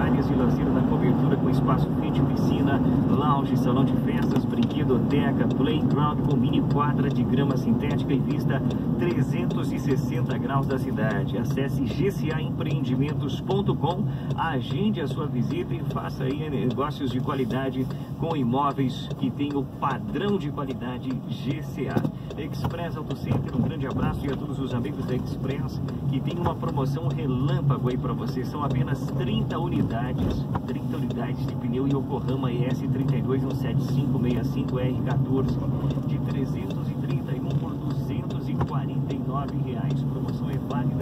áreas de lazer na cobertura com espaço fit, piscina, lounge, salão de festas, brinquedoteca, playground com mini quadra de grama sintética e vista 360 graus da cidade. Acesse gcaempreendimentos.com, agende a sua visita e faça aí negócios de qualidade com imóveis que tem o padrão de qualidade GCA. Express Auto Center, um grande abraço e a todos os amigos da Express que tem uma promoção relâmpago aí para você. São apenas 30 unidades, 30 unidades de pneu Yokohama ES321755R14 de 331 por 249 reais. Promoção é válida